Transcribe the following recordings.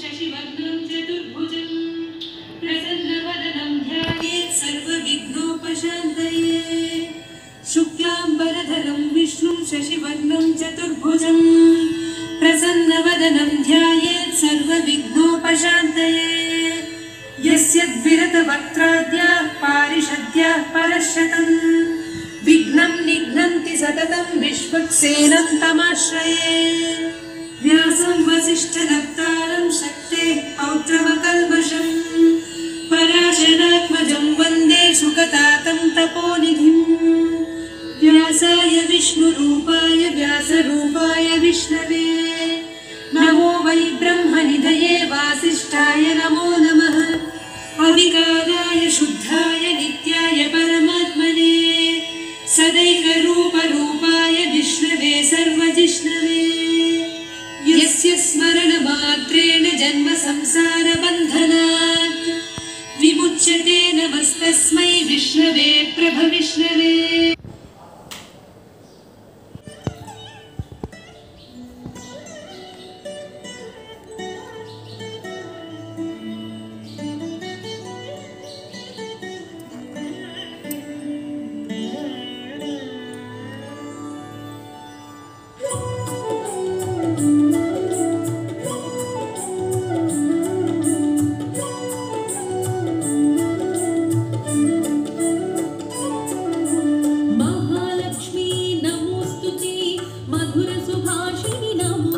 शशिवर्णं चतुर्भुजम् प्रसन्नवदनं ध्यायेत् सर्वविघ्नोपशान्तये शुक्लाम्बरधरं विष्णुं शशिवर्णं चतुर्भुजम् प्रसन्नवदनं ध्यायेत् सर्वविघ्नोपशान्तये यस्य द्विरतवक्त्राद्याः पारिषद्याः परशतम् विघ्नं निघ्नन्ति सततं विश्वक्सेनं तमाश्रये शक्तेः पौत्रमकल्मषम् पराशरात्मजं वन्दे सुगतातं तपोनिधिम् व्यासाय विष्णुरूपाय व्यासरूपाय विष्णवे नमो वै ब्रह्मनिधये वासिष्ठाय नमो नमः अविकाराय शुद्धाय स्मरणमात्रेण जन्म संसारबन्धनात् विमुच्यते नमस्तस्मै विष्णवे प्रभविष्णवे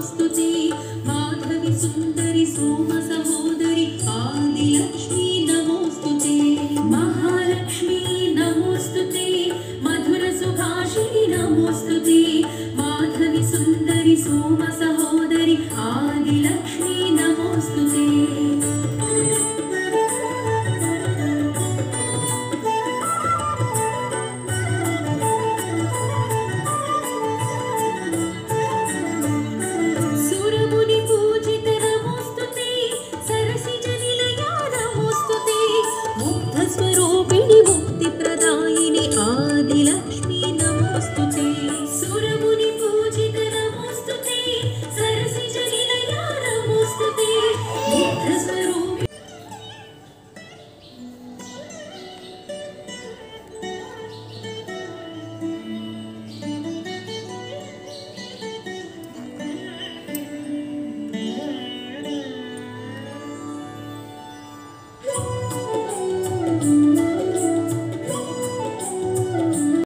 मधुरसुभाषिणि नमोऽस्तु ते माधवि सुन्दरि सोमसम